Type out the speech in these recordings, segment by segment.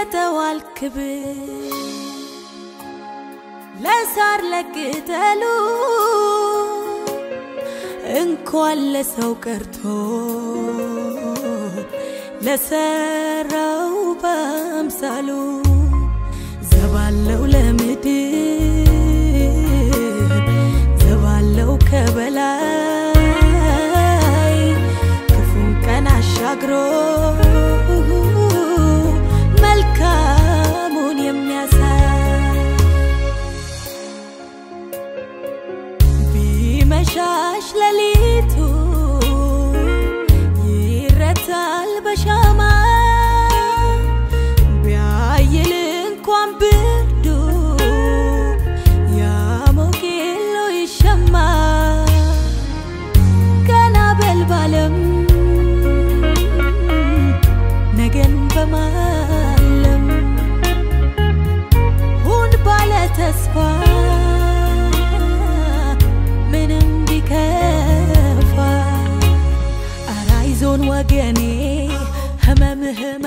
የተዋል ክብር ለሳር ለቅጠሉ እንኳን ለሰው ቀርቶ ለሰራው በአምሳሉ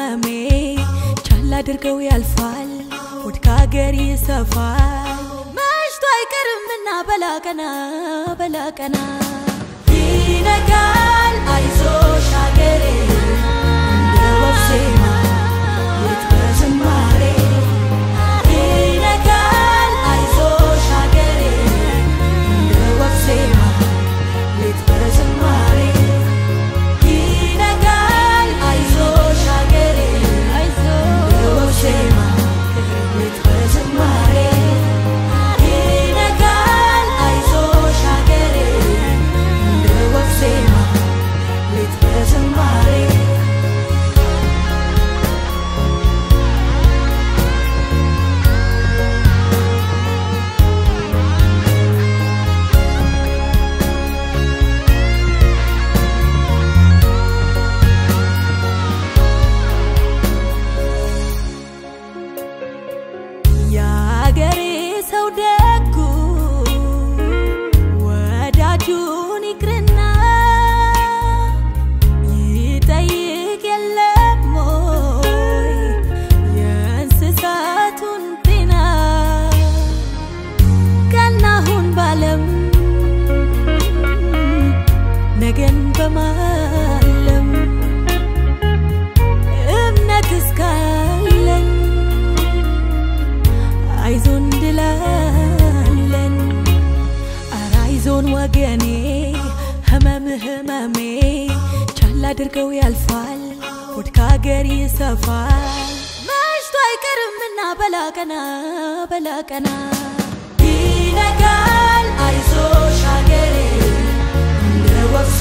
ህመሜ ቻል አድርገው ያልፋል ወድ ከሀገር ይሰፋል። መሽቶ አይቀርምና በላቀና በላቀና ይነጋል አይዞሽ ሀገሬ እንደ የኔ ህመም ህመሜ ቻል አድርገው ያልፋል ሆድ ከሀገር ይሰፋል። መሽቶ አይቀርምና በላቀና በላቀና ይነጋል አይዞሽ ሀገሬ እንደ ወፍ